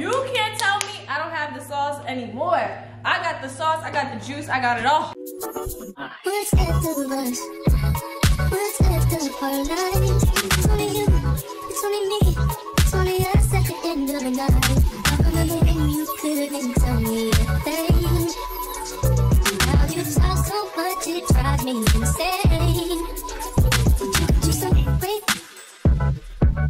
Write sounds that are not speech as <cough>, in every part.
You can't tell me I don't have the sauce anymore. I got the sauce, I got the juice, I got it all. After the bus? What's after the parlay? It's only you, it's only me, it's only us at the end of the night. I remember when you couldn't tell me a thing. Now you talk so much it drives me insane. But you could do something great.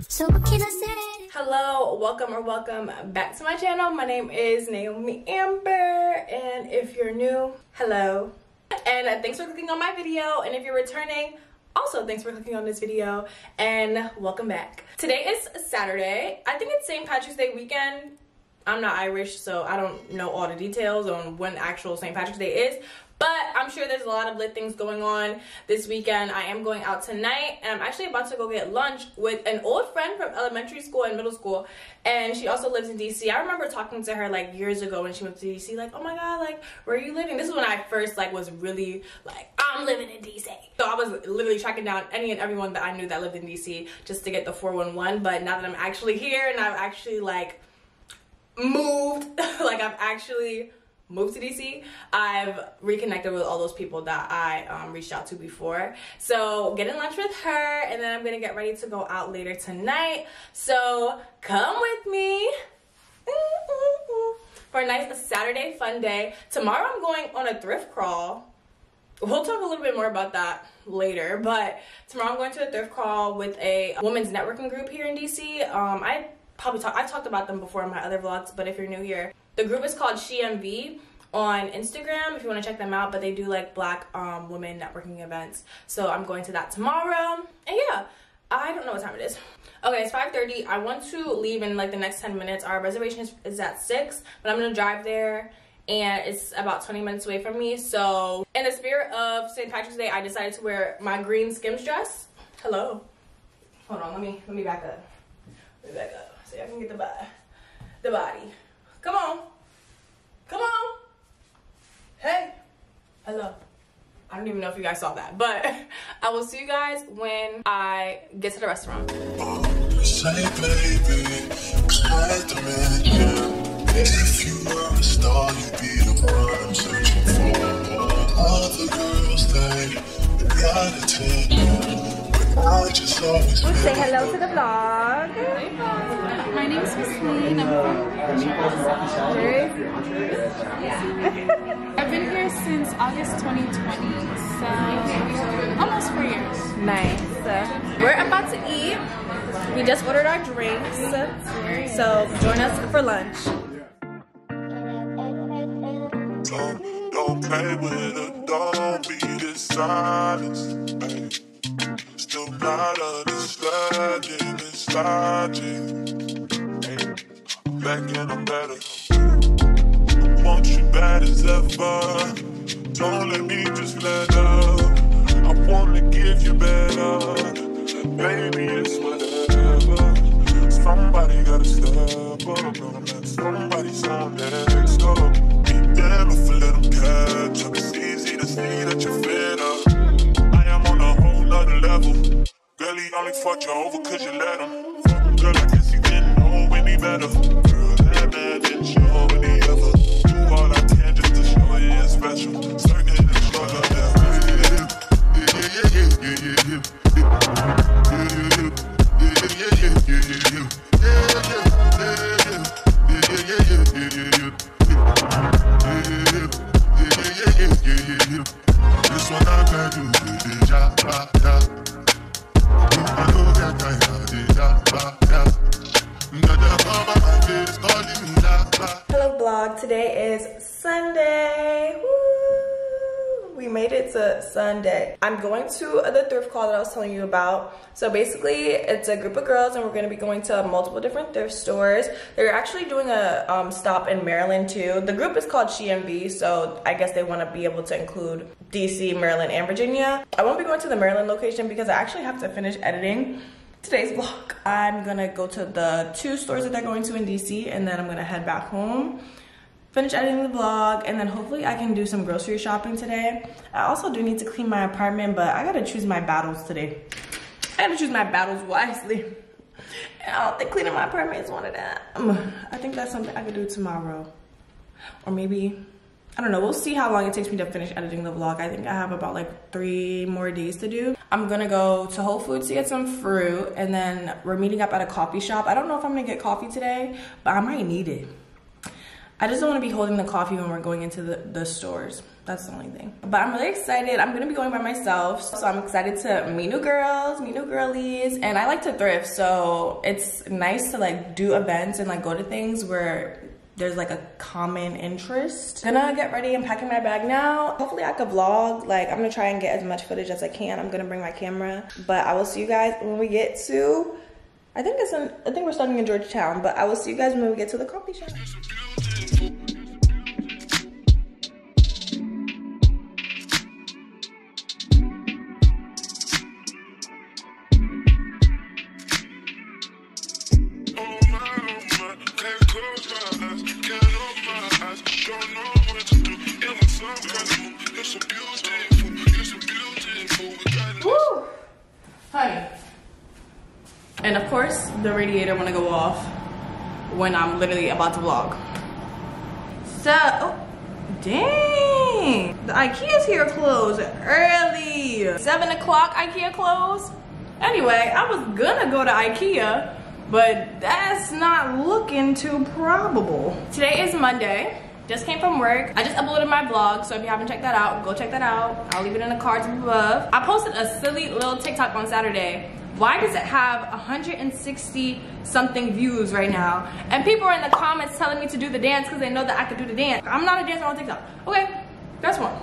So what can I say? Hello, welcome or welcome back to my channel. My name is Naomi Amber, and if you're new, hello. And thanks for clicking on my video, and if you're returning, also thanks for clicking on this video, and welcome back. Today is Saturday. I think it's St. Patrick's Day weekend. I'm not Irish, so I don't know all the details on when actual St. Patrick's Day is, but I'm sure there's a lot of lit things going on this weekend. I am going out tonight, and I'm actually about to go get lunch with an old friend from elementary school and middle school, and she also lives in DC. I remember talking to her like years ago when she moved to DC, like, oh my god, like, where are you living? This is when I first like was really like, I'm living in DC. So I was literally tracking down any and everyone that I knew that lived in DC just to get the 411. But now that I'm actually here and I've actually like moved, <laughs> like I've actually moved to DC, I've reconnected with all those people that I um, reached out to before. So getting lunch with her, and then I'm gonna get ready to go out later tonight. So come with me <laughs> for a nice Saturday fun day. Tomorrow I'm going on a thrift crawl. We'll talk a little bit more about that later, but tomorrow I'm going to a thrift crawl with a women's networking group here in DC. Um, I probably talk, I've talked about them before in my other vlogs, but if you're new here, the group is called SheMV on Instagram if you want to check them out, but they do like black um, women networking events. So I'm going to that tomorrow. And yeah, I don't know what time it is. Okay, it's 5.30. I want to leave in like the next 10 minutes. Our reservation is, is at 6, but I'm going to drive there and it's about 20 minutes away from me. So in the spirit of St. Patrick's Day, I decided to wear my green Skims dress. Hello. Hold on, let me let me back up. Let me back up so I can get the body. The body. Come on. Come on. Hey. Hello. I don't even know if you guys saw that, but <laughs> I will see you guys when I get to the restaurant. Baby, cause the man, yeah. If you were a star, you'd be the one I'm searching for. Other girls, they gotta take you. But I just always feel Say hello to the vlog. My name is Christine. I'm from Jersey. <laughs> I've been here since August 2020, so almost four years. Nice. We're about to eat. We just ordered our drinks. So join us for lunch. Don't, don't play with it, don't be dishonest. Ay. Still not understanding this logic. I'm back and I'm better. I want you bad as ever. Don't let me just let up. I wanna give you better. Baby, it's whatever. Somebody gotta step up. Gonna let somebody's on next up. Be damn if let them catch up. It's easy to see that you're fed up. He only fucked you over cause you let him. Girl, I guess he didn't know any better. Girl, that man didn't show any Going to the thrift call that I was telling you about. So basically, it's a group of girls and we're gonna be going to multiple different thrift stores. They're actually doing a um, stop in Maryland too. The group is called SheMV, so I guess they wanna be able to include DC, Maryland, and Virginia. I won't be going to the Maryland location because I actually have to finish editing today's vlog. I'm gonna go to the two stores that they're going to in DC and then I'm gonna head back home finish editing the vlog and then hopefully I can do some grocery shopping today. I also do need to clean my apartment but I gotta choose my battles today. I gotta choose my battles wisely. I don't think cleaning my apartment is one of them. I think that's something I could do tomorrow. Or maybe, I don't know. We'll see how long it takes me to finish editing the vlog. I think I have about like three more days to do. I'm gonna go to Whole Foods to get some fruit and then we're meeting up at a coffee shop. I don't know if I'm gonna get coffee today, but I might need it. I just don't want to be holding the coffee when we're going into the, the stores. That's the only thing. But I'm really excited. I'm gonna be going by myself. So I'm excited to meet new girls, meet new girlies. And I like to thrift. So it's nice to like do events and like go to things where there's like a common interest. Gonna get ready, I'm packing my bag now. Hopefully I could vlog, like I'm gonna try and get as much footage as I can. I'm gonna bring my camera, but I will see you guys when we get to, I think it's in, I think we're starting in Georgetown, but I will see you guys when we get to the coffee shop. Literally about to vlog. So, oh, dang. The Ikea's here closed early. Seven o'clock Ikea closed. Anyway, I was gonna go to Ikea, but that's not looking too probable. Today is Monday. Just came from work. I just uploaded my vlog, so if you haven't checked that out, go check that out. I'll leave it in the cards above. I posted a silly little TikTok on Saturday. Why does it have 160 something views right now? And people are in the comments telling me to do the dance because they know that I could do the dance. I'm not a dancer on TikTok. Okay, that's one.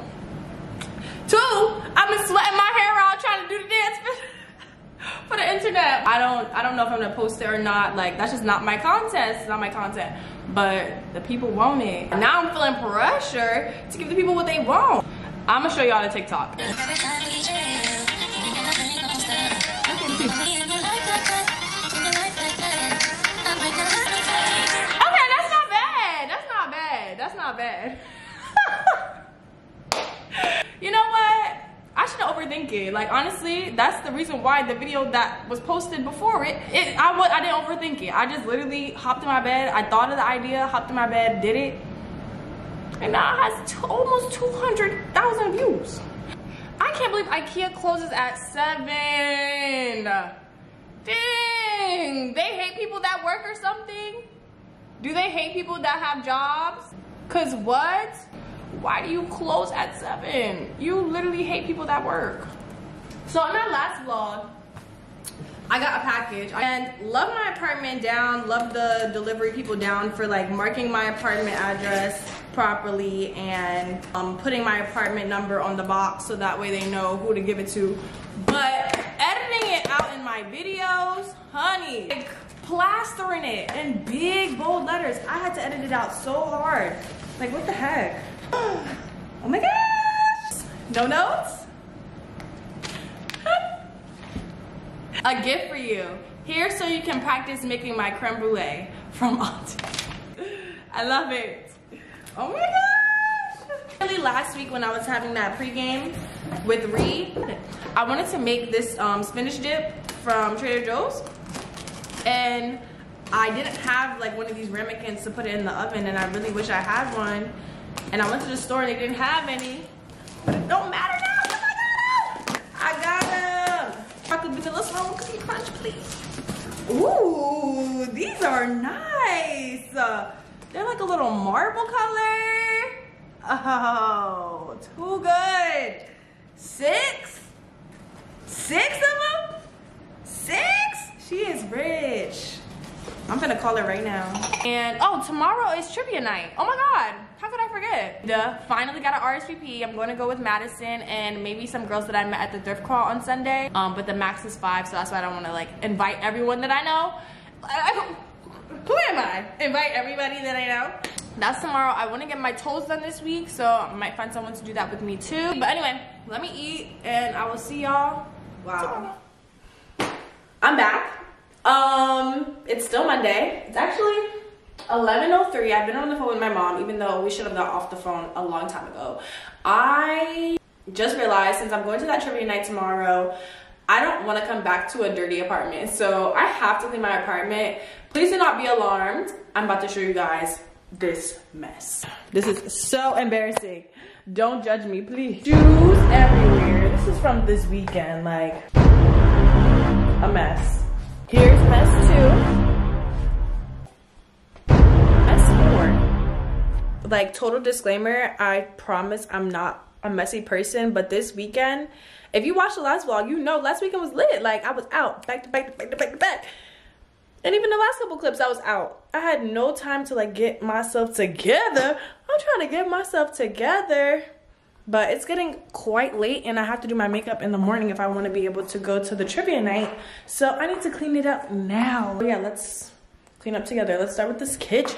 Two, I've been sweating my hair out trying to do the dance for, <laughs> for the internet. I don't I don't know if I'm gonna post it or not. Like that's just not my content. It's not my content. But the people want it. Now I'm feeling pressure to give the people what they want. I'm gonna show y'all the TikTok. <laughs> Okay, that's not bad. That's not bad. That's not bad. <laughs> you know what? I shouldn't overthink it. Like honestly, that's the reason why the video that was posted before it, it I I didn't overthink it. I just literally hopped in my bed. I thought of the idea, hopped in my bed, did it, and now it has almost 200,000 views. I can't believe IKEA closes at seven. Dang, they hate people that work or something? Do they hate people that have jobs? Cause what? Why do you close at seven? You literally hate people that work. So in my last vlog, I got a package and love my apartment down, love the delivery people down for like marking my apartment address properly and um, putting my apartment number on the box so that way they know who to give it to. But editing it out in my videos, honey, like plastering it in big bold letters. I had to edit it out so hard. Like what the heck? <sighs> Oh my gosh! No notes? <laughs> A gift for you. Here so you can practice making my creme brulee from <laughs> Auntie. I love it. Oh my gosh! Really last week when I was having that pregame with Ree, I wanted to make this um, spinach dip from Trader Joe's. And I didn't have like one of these ramekins to put it in the oven and I really wish I had one. And I went to the store and they didn't have any. But it don't matter now because I got them. I got them. Chocolate vanilla small cookie crunch, please. Ooh, these are nice. Uh, they're like a little marble color. Oh, too good. Six? Six of them? Six? She is rich. I'm gonna call her right now. And oh, tomorrow is trivia night. Oh my God, how could I forget? Duh, finally got an RSVP. I'm gonna go with Madison and maybe some girls that I met at the thrift crawl on Sunday. Um, but the max is five, so that's why I don't wanna like invite everyone that I know. Who am I? Invite everybody that I know. That's tomorrow. I wanna get my toes done this week, so I might find someone to do that with me too. But anyway, let me eat and I will see y'all. Wow. I'm back. Um, it's still Monday. It's actually 11.03. I've been on the phone with my mom, even though we should have got off the phone a long time ago. I just realized since I'm going to that trivia night tomorrow, I don't want to come back to a dirty apartment. So I have to clean my apartment. Please do not be alarmed. I'm about to show you guys this mess. This is so embarrassing. Don't judge me, please. Shoes everywhere. This is from this weekend, like a mess. Here's mess two. Mess four. Like total disclaimer, I promise I'm not a messy person, but this weekend, if you watched the last vlog, you know last weekend was lit. Like I was out back to back to back to back to back. And even the last couple clips, I was out. I had no time to like get myself together. I'm trying to get myself together. But it's getting quite late and I have to do my makeup in the morning if I want to be able to go to the trivia night. So I need to clean it up now. Yeah, let's clean up together. Let's start with this kitchen.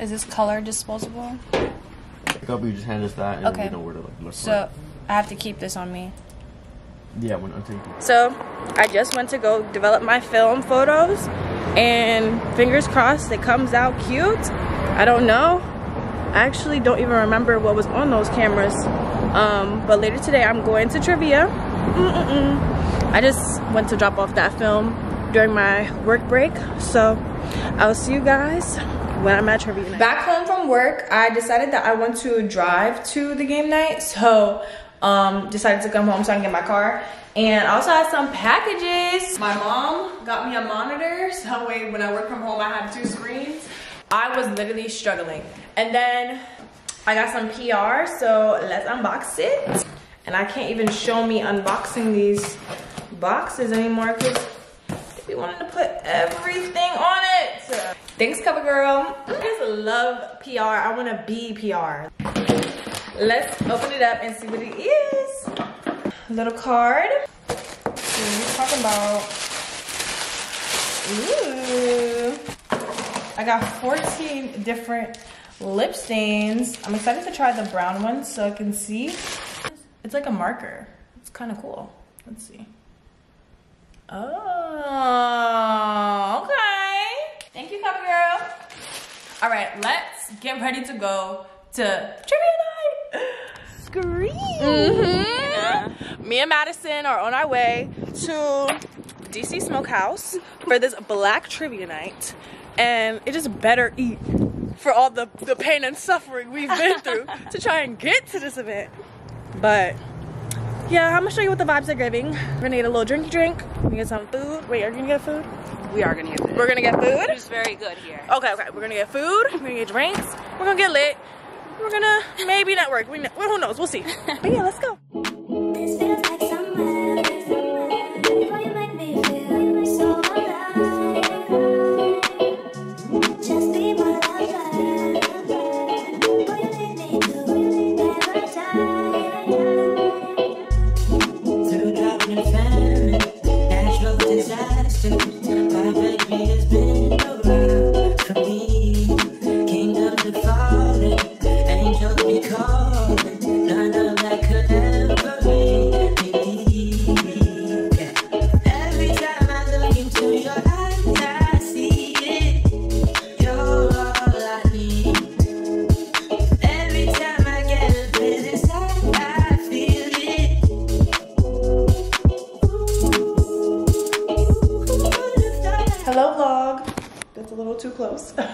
Is this color disposable? Up, you just hand us that, and Okay. we know where to like look So. I have to keep this on me. Yeah, when until you So I just went to go develop my film photos and fingers crossed it comes out cute. I don't know. I actually don't even remember what was on those cameras. Um, but later today I'm going to trivia. Mm-mm-mm. I just went to drop off that film during my work break. So I'll see you guys when I'm at trivia night. Back home from work, I decided that I want to drive to the game night. So um, decided to come home so I can get my car. And I also had some packages. My mom got me a monitor, so way when I work from home, I have two screens. I was literally struggling. And then I got some PR, so let's unbox it. And I can't even show me unboxing these boxes anymore because we wanted to put everything on it. Thanks, CoverGirl. I just love PR. I want to be PR. Let's open it up and see what it is. Little card. What talking about. Ooh. I got 14 different lip stains. I'm excited to try the brown one so I can see. It's like a marker. It's kind of cool. Let's see. Oh, okay. Thank you, Cover Girl. All right, let's get ready to go to trivia night. Scream. Mm-hmm. Me and Madison are on our way to DC Smokehouse for this black trivia night. And it just better eat for all the, the pain and suffering we've been through to try and get to this event. But yeah, I'm gonna show you what the vibes are giving. We're gonna get a little drinky drink. We're gonna get some food. Wait, are you gonna get food? We are gonna get food. We're gonna get food. It's very good here. Okay, okay. We're gonna get food. We're gonna get drinks. We're gonna get lit. We're gonna maybe network. We, well, who knows? We'll see. <laughs> But yeah, let's go. <laughs>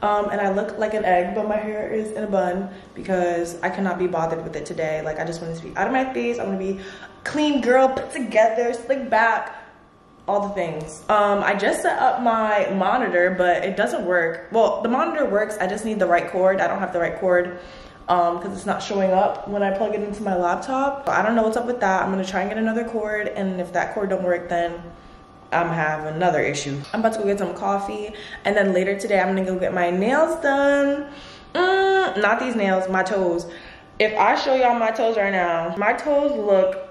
Um, and I look like an egg, but my hair is in a bun because I cannot be bothered with it today. Like I just want to be out of my face. I want to be clean girl, put together, slick back, all the things. Um, I just set up my monitor, but it doesn't work. Well, the monitor works. I just need the right cord. I don't have the right cord because um, it's not showing up when I plug it into my laptop. I don't know what's up with that. I'm gonna try and get another cord, and if that cord don't work, then I'm have another issue. I'm about to go get some coffee, and then later today I'm gonna go get my nails done. Mm, not these nails, my toes. If I show y'all my toes right now, my toes look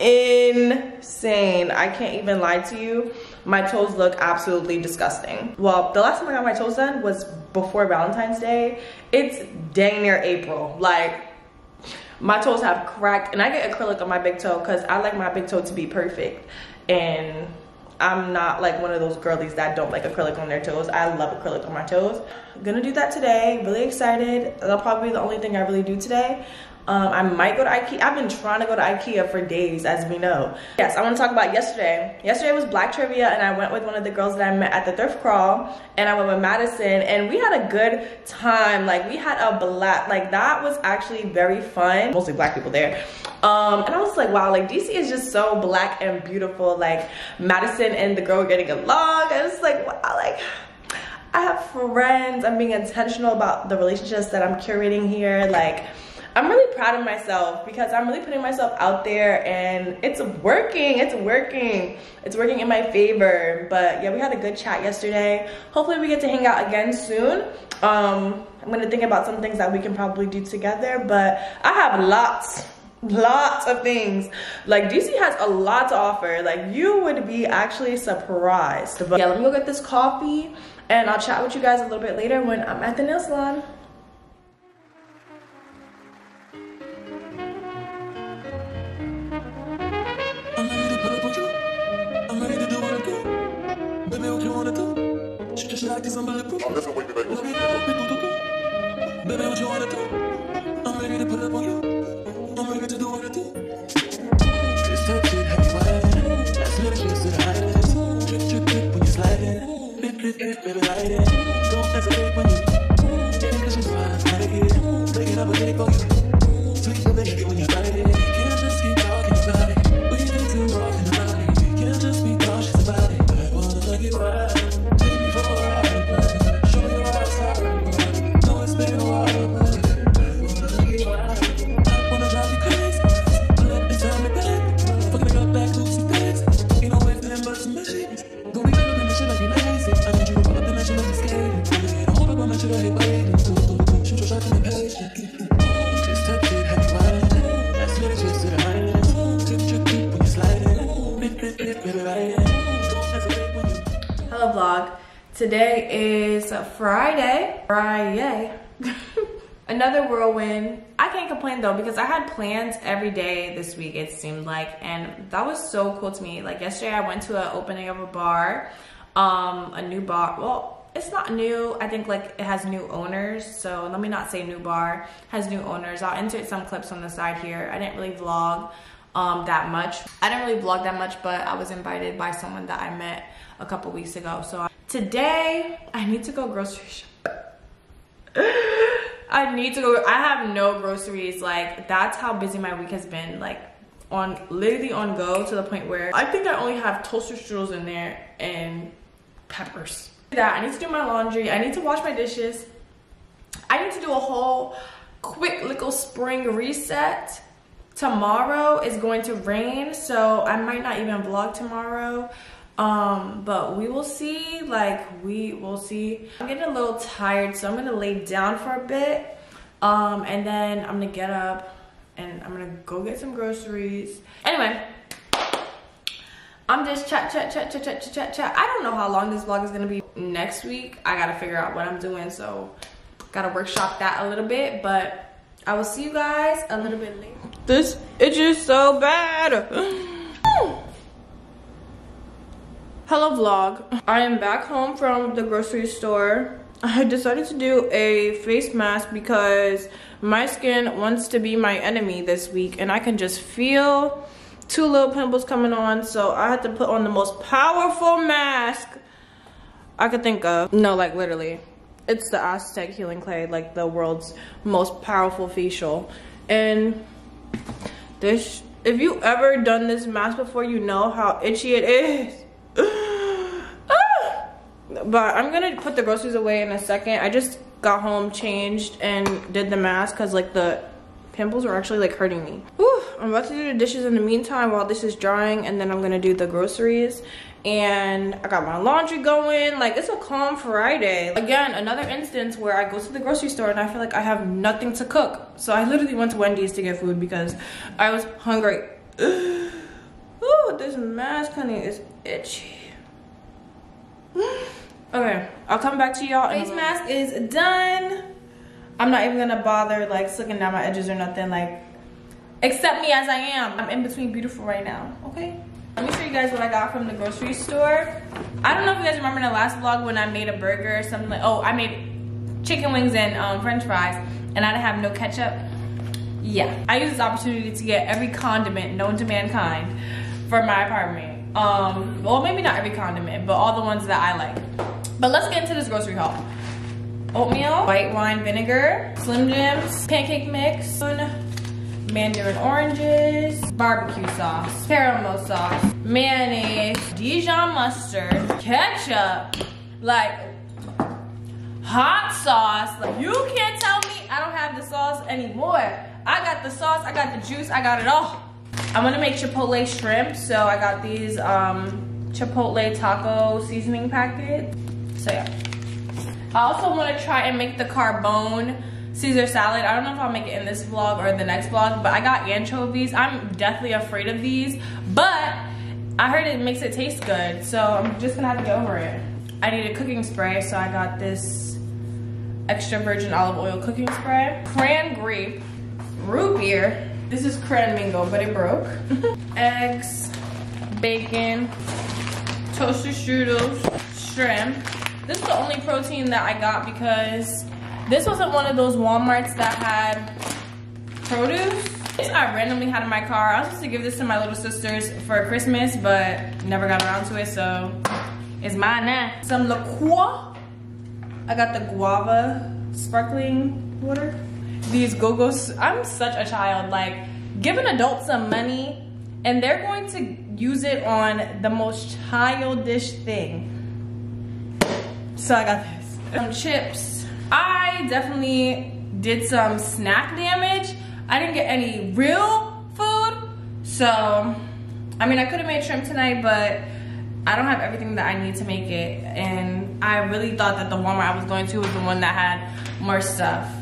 insane. I can't even lie to you. My toes look absolutely disgusting. Well, the last time I got my toes done was before Valentine's Day. It's dang near April. Like, my toes have cracked and I get acrylic on my big toe because I like my big toe to be perfect. And I'm not like one of those girlies that don't like acrylic on their toes. I love acrylic on my toes. I'm gonna do that today. Really excited. That'll probably be the only thing I really do today. Um, I might go to Ikea. I've been trying to go to Ikea for days, as we know. Yes, I want to talk about yesterday. Yesterday was Black Trivia, and I went with one of the girls that I met at the thrift crawl, and I went with Madison, and we had a good time. Like, we had a blast. Like, that was actually very fun. Mostly black people there. Um, and I was like, wow, like, DC is just so black and beautiful. Like, Madison and the girl were getting along. I was like, wow, like, I have friends. I'm being intentional about the relationships that I'm curating here. Like, I'm really proud of myself because I'm really putting myself out there and it's working, it's working. It's working in my favor. But yeah, we had a good chat yesterday. Hopefully we get to hang out again soon. Um, I'm gonna think about some things that we can probably do together, but I have lots lots of things like dc has a lot to offer like you would be actually surprised but yeah let me go get this coffee and i'll chat with you guys a little bit later when i'm at the nail salon I'm listening with you, baby. Baby, what you wanna do? I'm ready to put up on you. I'm ready to do what I do. This type shit heavy riding. That's little shit to the highest. Drip, drip, drip when you sliding. Drip, drip, drip, baby, ride it. Don't hesitate when you. Friday <laughs> another whirlwind. I can't complain though because i had plans every day this week it seemed like and that was so cool to me. Like yesterday i went to an opening of a bar um a new bar well it's not new. I think like it has new owners so let me not say new bar has new owners. I'll insert some clips on the side here. I didn't really vlog um that much. I didn't really vlog that much but i was invited by someone that i met a couple weeks ago so today i need to go grocery <laughs> shop i need to go i have no groceries like that's how busy my week has been like on literally on go to the point where i think i only have toaster strudels in there and peppers. That i need to do my laundry i need to wash my dishes. I need to do a whole quick little spring reset. Tomorrow is going to rain so i might not even vlog tomorrow um but we will see like we will see. I'm getting a little tired so i'm gonna lay down for a bit. Um and then i'm gonna get up and i'm gonna go get some groceries. Anyway i'm just chat chat chat chat chat chat chat i don't know how long this vlog is gonna be. Next week i gotta figure out what i'm doing so gotta workshop that a little bit but i will see you guys a little bit later. This itches so bad. Hello vlog. I am back home from the grocery store. <laughs> I decided to do a face mask because my skin wants to be my enemy this week and I can just feel two little pimples coming on so I had to put on the most powerful mask I could think of. No, like literally. It's the Aztec healing clay, like the world's most powerful facial. And this, if you ever done this mask before, you know how itchy it is. <sighs> But I'm gonna put the groceries away in a second. I just got home, changed, and did the mask because like the pimples are actually like hurting me. Whew, I'm about to do the dishes in the meantime while this is drying and then I'm gonna do the groceries and I got my laundry going. Like it's a calm Friday. Again, another instance where I go to the grocery store and I feel like I have nothing to cook. So I literally went to Wendy's to get food because I was hungry. <gasps> This mask, honey, is itchy. <sighs> Okay, I'll come back to y'all. Face mask is done. I'm not even gonna bother like slicking down my edges or nothing. Like, accept me as I am. I'm in between beautiful right now, okay? Let me show you guys what I got from the grocery store. I don't know if you guys remember in the last vlog when I made a burger or something like, oh, I made chicken wings and um, french fries and I didn't have no ketchup. Yeah, I use this opportunity to get every condiment known to mankind for my apartment. Um, well, maybe not every condiment, but all the ones that I like. But let's get into this grocery haul. Oatmeal, white wine vinegar, Slim Jims, pancake mix, mandarin oranges, barbecue sauce, caramel sauce, mayonnaise, Dijon mustard, ketchup, like hot sauce. Like you can't tell me I don't have the sauce anymore. I got the sauce, I got the juice, I got it all. I'm gonna make chipotle shrimp, so I got these um, chipotle taco seasoning packets. So yeah. I also want to try and make the carbone Caesar salad. I don't know if I'll make it in this vlog or the next vlog, but I got anchovies. I'm deathly afraid of these, but I heard it makes it taste good, so I'm just gonna have to get over it. I need a cooking spray, so I got this extra virgin olive oil cooking spray. Cran grape, root beer. This is mingo, but it broke. <laughs> Eggs, bacon, toaster strudels, shrimp. This is the only protein that I got because this wasn't one of those Walmarts that had produce. This I randomly had in my car. I was supposed to give this to my little sisters for Christmas, but never got around to it, so it's mine now. Some LaCroix. I got the guava sparkling water. These Go-Go's, I'm such a child. Like, give an adult some money and they're going to use it on the most childish thing. So I got this. Some chips. I definitely did some snack damage. I didn't get any real food. So, I mean, I could have made shrimp tonight, but I don't have everything that I need to make it. And I really thought that the Walmart I was going to was the one that had more stuff.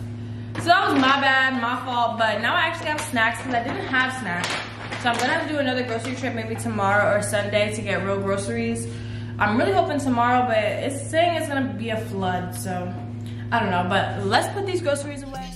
So that was my bad, my fault, but now I actually have snacks because I didn't have snacks. So I'm gonna have to do another grocery trip maybe tomorrow or Sunday to get real groceries. I'm really hoping tomorrow, but it's saying it's gonna be a flood, so I don't know. But let's put these groceries away.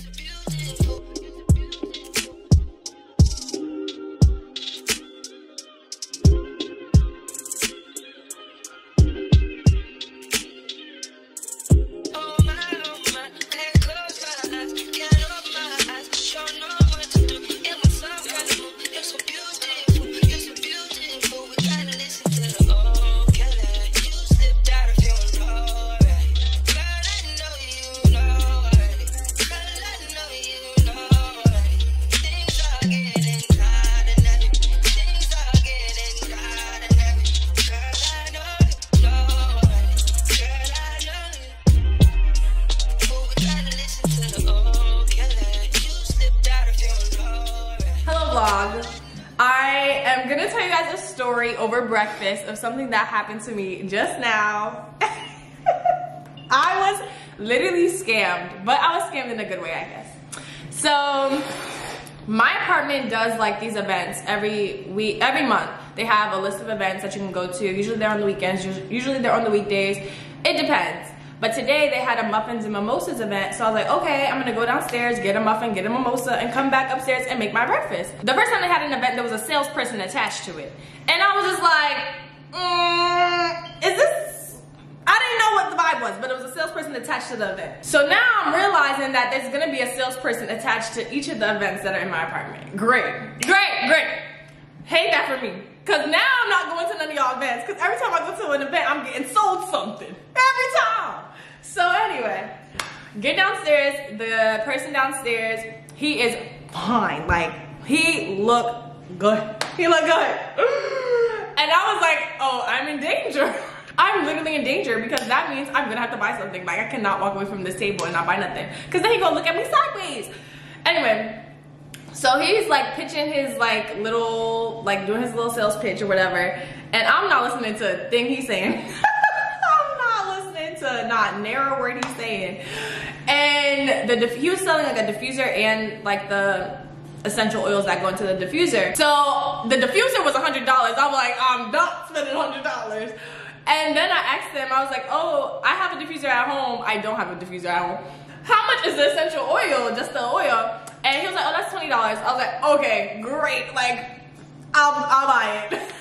Something that happened to me just now. <laughs> I was literally scammed, but I was scammed in a good way, I guess. So my apartment does like these events every week, every month. They have a list of events that you can go to. Usually they're on the weekends, usually they're on the weekdays. It depends. But today they had a muffins and mimosas event. So I was like, okay, I'm gonna go downstairs, get a muffin, get a mimosa, and come back upstairs and make my breakfast. The first time they had an event, there was a salesperson attached to it. And I was just like, mm, is this, I didn't know what the vibe was, but it was a salesperson attached to the event. So now I'm realizing that there's gonna be a salesperson attached to each of the events that are in my apartment. Great, great, great. Hate that for me. Cause now I'm not going to none of y'all events. Cause every time I go to an event, I'm getting sold something. Every time. so anyway, get downstairs. The person downstairs, he is fine. Like he looked good. He looked good. And I was like, oh, I'm in danger. <laughs> I'm literally in danger because that means I'm gonna have to buy something. Like I cannot walk away from this table and not buy nothing. Cause then he gonna look at me sideways. Anyway, so he's like pitching his like little, like doing his little sales pitch or whatever. And I'm not listening to a thing he's saying. <laughs> I'm not listening to not narrow word he's saying. And the he was selling like a diffuser and like the essential oils that go into the diffuser. So the diffuser was $100. I'm like, I'm not spending $100. And then I asked them, I was like, oh, I have a diffuser at home. I don't have a diffuser at home. How much is the essential oil, just the oil? And he was like, oh, that's $20. I was like, okay, great. Like, I'll, I'll buy it. <laughs>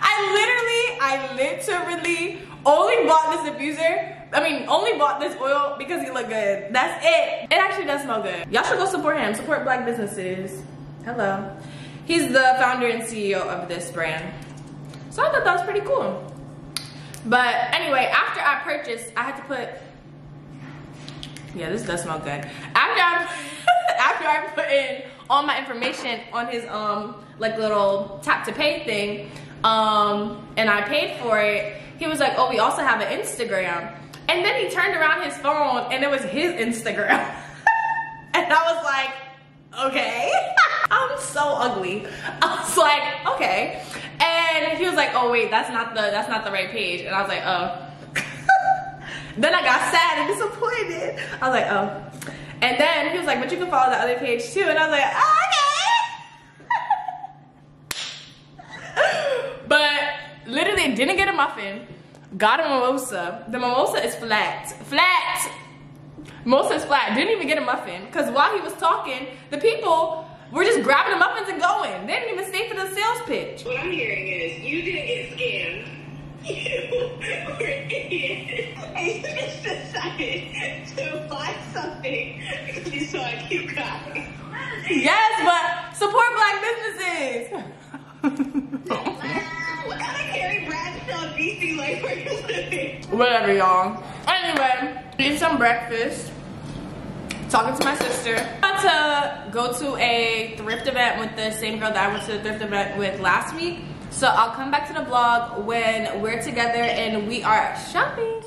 I literally, I literally only bought this diffuser. I mean, only bought this oil because he looked good. That's it. It actually does smell good. Y'all should go support him. Support black businesses. Hello. He's the founder and CEO of this brand. So I thought that was pretty cool. But anyway, after I purchased, I had to put, yeah, this does smell good. After I, <laughs> after I put in all my information on his um like little tap to pay thing, um, and I paid for it, he was like, oh, we also have an Instagram. And then he turned around his phone and it was his Instagram. <laughs> and I was like, okay. <laughs> I'm so ugly. <laughs> I was like, okay. And he was like, oh wait, that's not the that's not the right page. And I was like, oh. then I got sad and disappointed. I was like, oh. And then he was like, but you can follow the other page too. And I was like, oh, okay. but literally didn't get a muffin. Got a mimosa. The mimosa is flat. Flat! Mimosa is flat. Didn't even get a muffin. Because while he was talking, the people were just grabbing the muffins and going. They didn't even stay for the sales pitch. What I'm hearing is you didn't get scammed. <laughs> You were idiots. <laughs> And you just decided to buy something because <laughs> you saw a cute guy. Yes, but support black businesses. <laughs> Whatever, y'all. Anyway, eating some breakfast. Talking to my sister. About to go to a thrift event with the same girl that I went to the thrift event with last week. So I'll come back to the vlog when we're together and we are shopping.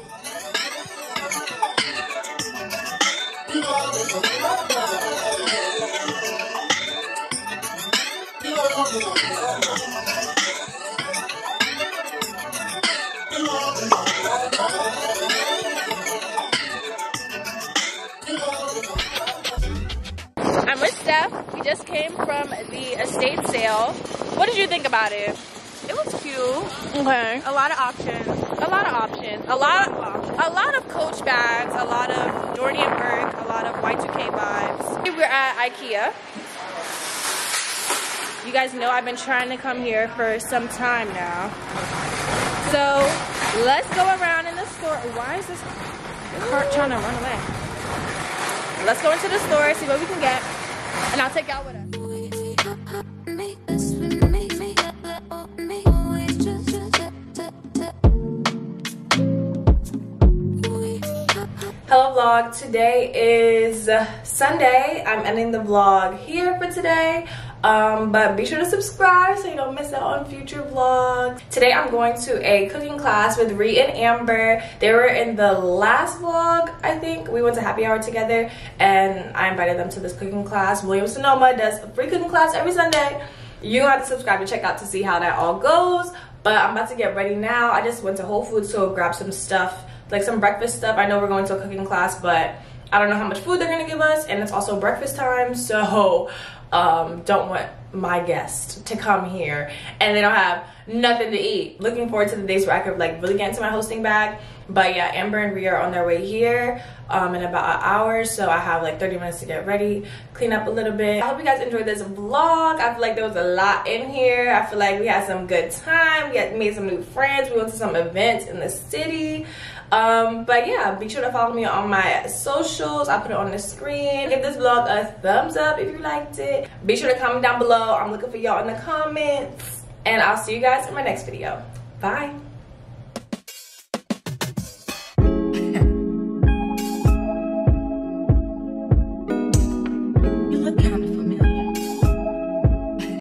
<laughs> Steph. We just came from the estate sale. What did you think about it? It was cute. Okay. A lot of options. A lot of options. A lot a lot of Coach bags, a lot of Dooney and Bourke, a lot of Y2K vibes. We're at IKEA. You guys know I've been trying to come here for some time now. So let's go around in the store. Why is this cart trying to run away? Let's go into the store, see what we can get, and I'll take y'all with. Hello vlog, today is Sunday. I'm ending the vlog here for today. Um, but be sure to subscribe so you don't miss out on future vlogs. Today I'm going to a cooking class with Ree and Amber. They were in the last vlog, I think. We went to happy hour together and I invited them to this cooking class. William Sonoma does a free cooking class every Sunday. You have to subscribe to check out to see how that all goes. But I'm about to get ready now. I just went to Whole Foods to grab some stuff, like some breakfast stuff. I know we're going to a cooking class, but I don't know how much food they're gonna give us, and it's also breakfast time, <laughs> so um, don't want my guests to come here and they don't have nothing to eat. Looking forward to the days where I could like really get into my hosting bag. But yeah, Amber and Ree are on their way here um, in about an hour, so I have like 30 minutes to get ready, clean up a little bit. I hope you guys enjoyed this vlog. I feel like there was a lot in here. I feel like we had some good time. We had made some new friends. We went to some events in the city. Um, but yeah, be sure to follow me on my socials. I put it on the screen. Give this vlog a thumbs up if you liked it. Be sure to comment down below. I'm looking for y'all in the comments. And I'll see you guys in my next video. Bye.